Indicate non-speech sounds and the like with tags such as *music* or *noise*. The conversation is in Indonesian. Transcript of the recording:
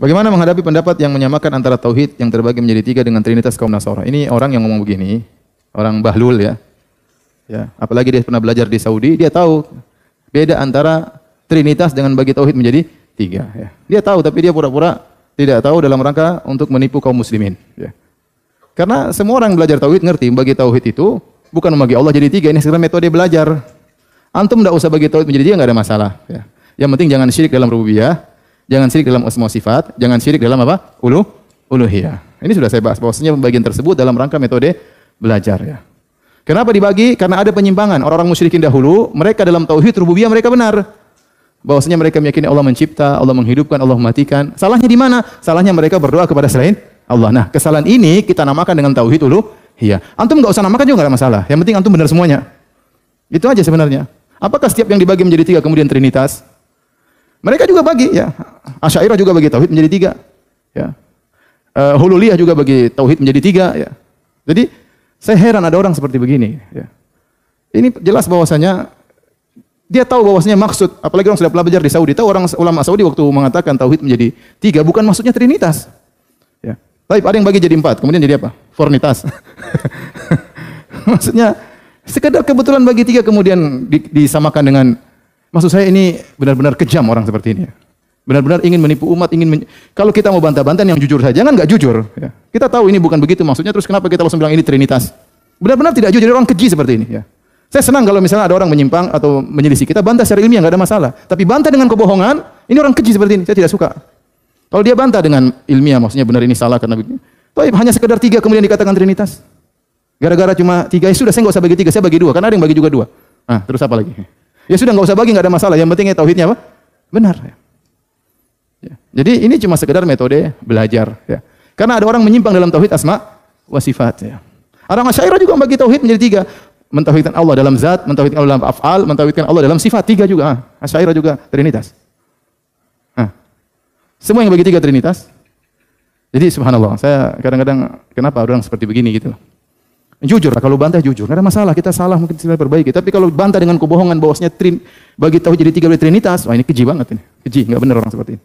Bagaimana menghadapi pendapat yang menyamakan antara tauhid yang terbagi menjadi tiga dengan trinitas kaum Nasara? Ini orang yang ngomong begini, orang bahlul ya. Ya, apalagi dia pernah belajar di Saudi, dia tahu beda antara trinitas dengan bagi tauhid menjadi tiga. Ya. Dia tahu, tapi dia pura-pura tidak tahu dalam rangka untuk menipu kaum muslimin. Ya. Karena semua orang belajar tauhid ngerti bagi tauhid itu bukan membagi Allah jadi tiga. Ini sekarang metode belajar. Antum tidak usah bagi tauhid menjadi tiga nggak ada masalah. Ya. Yang penting jangan syirik dalam rububiyah, jangan syirik dalam asma sifat, jangan syirik dalam apa? Ulu, uluhiyah. Ini sudah saya bahas bahwasanya pembagian tersebut dalam rangka metode belajar ya. Kenapa dibagi? Karena ada penyimpangan. Orang-orang musyrikin dahulu, mereka dalam tauhid rububiyah mereka benar. Bahwasanya mereka meyakini Allah mencipta, Allah menghidupkan, Allah mematikan. Salahnya di mana? Salahnya mereka berdoa kepada selain Allah. Nah, kesalahan ini kita namakan dengan tauhid uluhiyah. Antum enggak usah namakan juga enggak ada masalah. Yang penting antum benar semuanya. Itu aja sebenarnya. Apakah setiap yang dibagi menjadi tiga kemudian trinitas? Mereka juga bagi ya. Asy'ariyah juga bagi tauhid menjadi tiga. Ya. Uh, hululiyah juga bagi tauhid menjadi tiga ya. Jadi saya heran ada orang seperti begini ya. Ini jelas bahwasanya dia tahu bahwasanya maksud apalagi orang sudah belajar di Saudi tahu orang ulama Saudi waktu mengatakan tauhid menjadi tiga bukan maksudnya trinitas. Ya. Tapi ada yang bagi jadi empat, kemudian jadi apa? Fornitas. *laughs* maksudnya sekedar kebetulan bagi tiga kemudian disamakan dengan Maksud saya ini benar-benar kejam orang seperti ini. Benar-benar ingin menipu umat, ingin men... kalau kita mau bantah-bantah yang jujur saja, jangan nggak jujur. Ya. Kita tahu ini bukan begitu maksudnya, terus kenapa kita langsung bilang ini trinitas? Benar-benar tidak jujur, jadi orang keji seperti ini. Ya. Saya senang kalau misalnya ada orang menyimpang atau menyelisih kita bantah secara ilmiah nggak ada masalah. Tapi bantah dengan kebohongan, ini orang keji seperti ini. Saya tidak suka. Kalau dia bantah dengan ilmiah, maksudnya benar ini salah karena begini. Tapi hanya sekedar tiga kemudian dikatakan trinitas. Gara-gara cuma tiga, ya sudah saya nggak usah bagi tiga, saya bagi dua. Karena ada yang bagi juga dua. Nah, terus apa lagi? Ya sudah nggak usah bagi nggak ada masalah. Yang penting ya tauhidnya apa? Benar. Ya. Jadi ini cuma sekedar metode belajar. Ya. Karena ada orang menyimpang dalam tauhid asma wa sifat. Ya. Orang Asy'ariyah juga bagi tauhid menjadi tiga. Mentauhidkan Allah dalam zat, mentauhidkan Allah dalam af'al, mentauhidkan Allah dalam sifat. Tiga juga. Ah. Asy'ariyah juga trinitas. Nah. Semua yang bagi tiga trinitas. Jadi subhanallah, saya kadang-kadang kenapa orang seperti begini gitu. Jujur kalau bantah jujur. Tidak ada masalah, kita salah mungkin kita perbaiki. Tapi kalau bantah dengan kebohongan bahwasanya trin, bagi tahu jadi tiga trinitas, wah ini keji banget ini. Keji, nggak benar orang seperti ini.